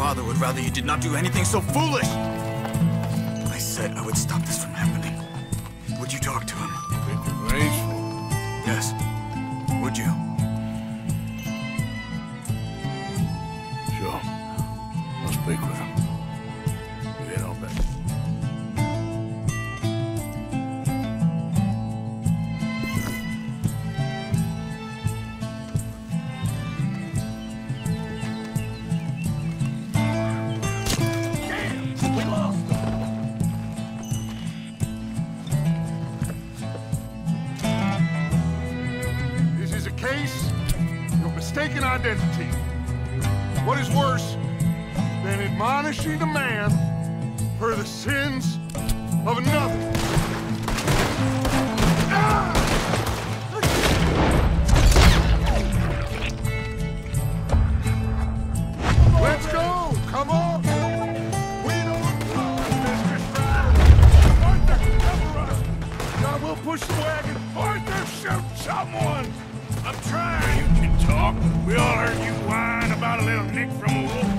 father would rather you did not do anything so foolish. I said I would stop this from happening. Would you talk to him? Yes. Would you? Sure. I'll speak with him. Than admonishing a man for the sins of another? Ah! Let's go! Come on! We don't Mistress! Arthur, cover us! God will push the wagon! Arthur, shoot someone! I'm trying. You can talk. We all heard you whine about a little nick from a wolf.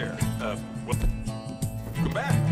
There. Uh? Come back.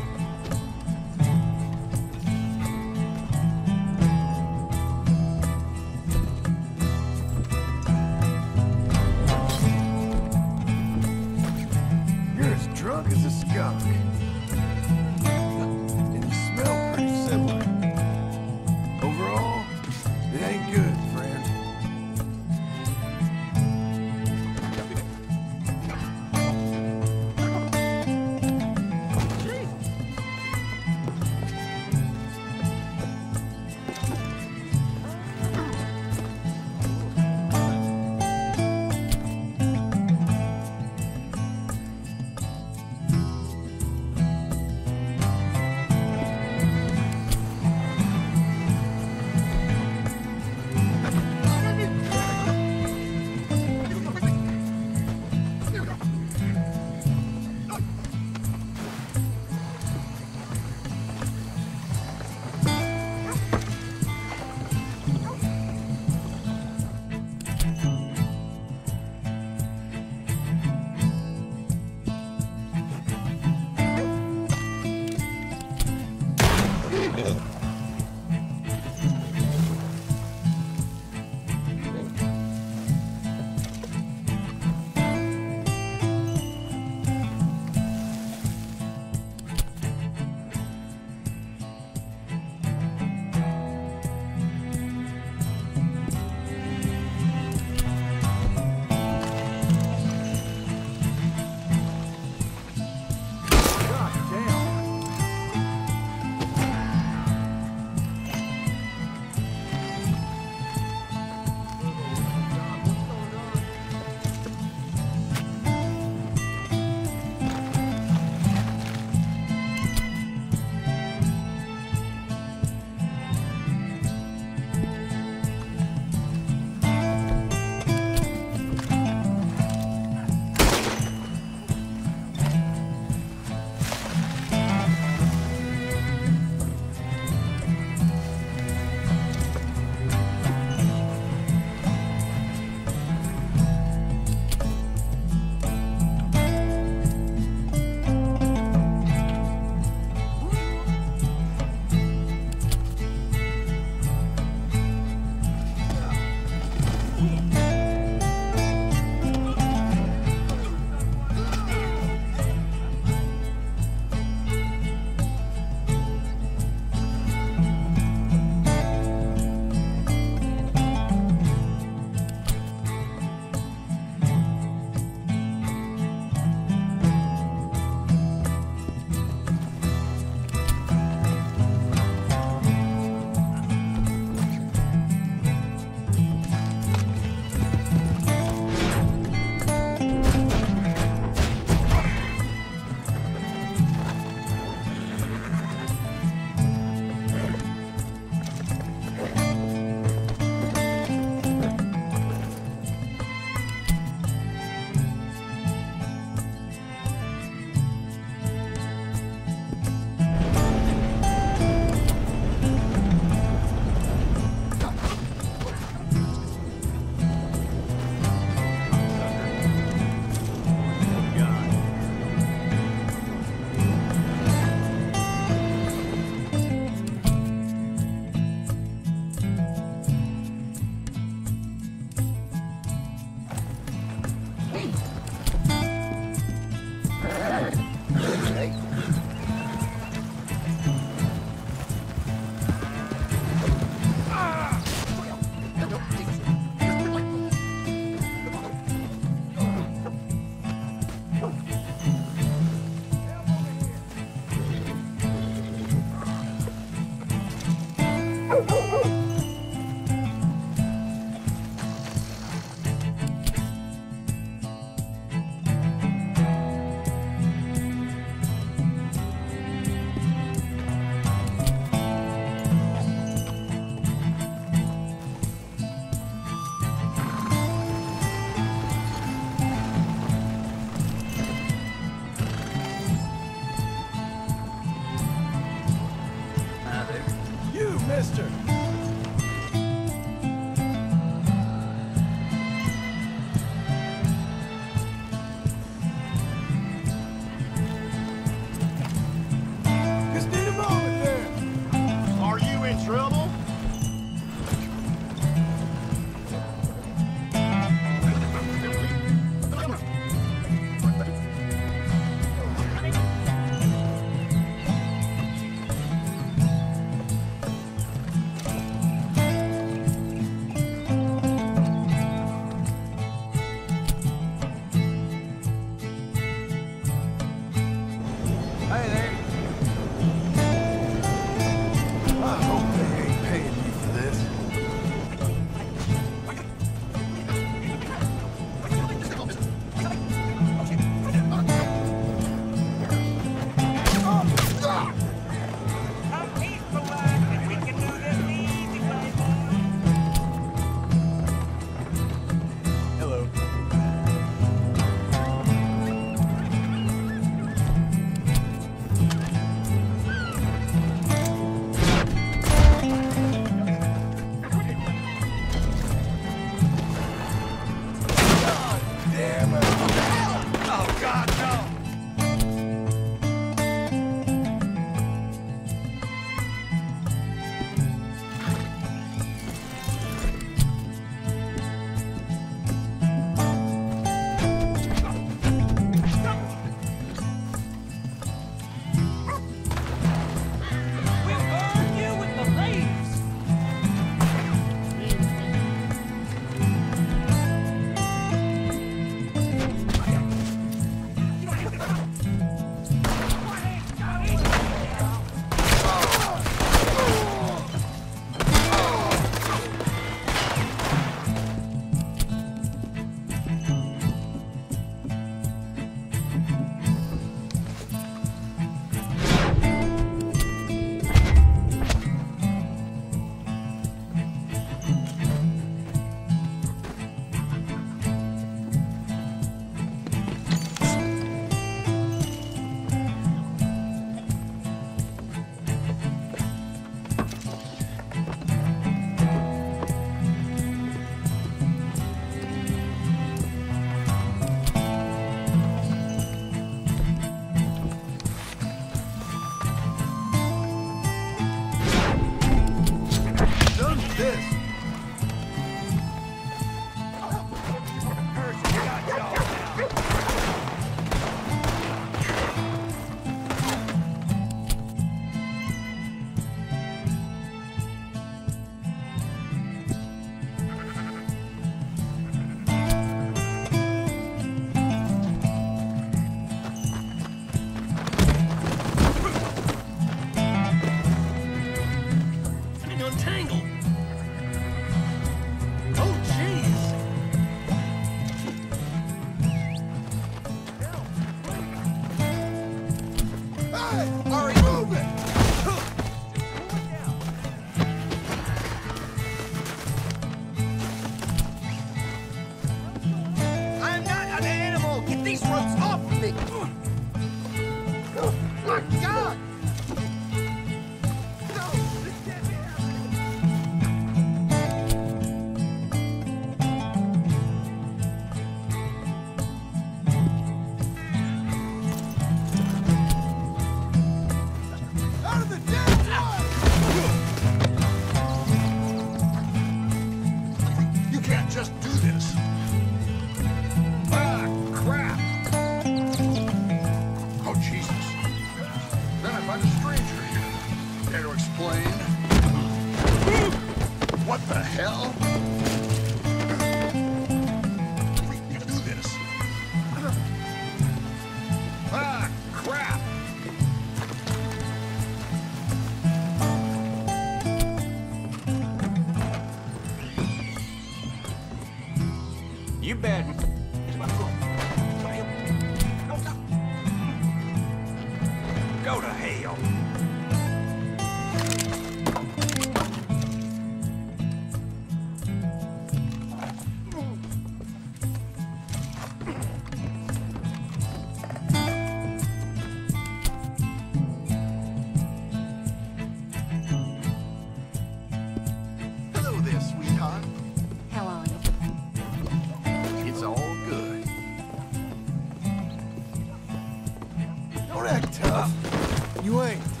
You ain't.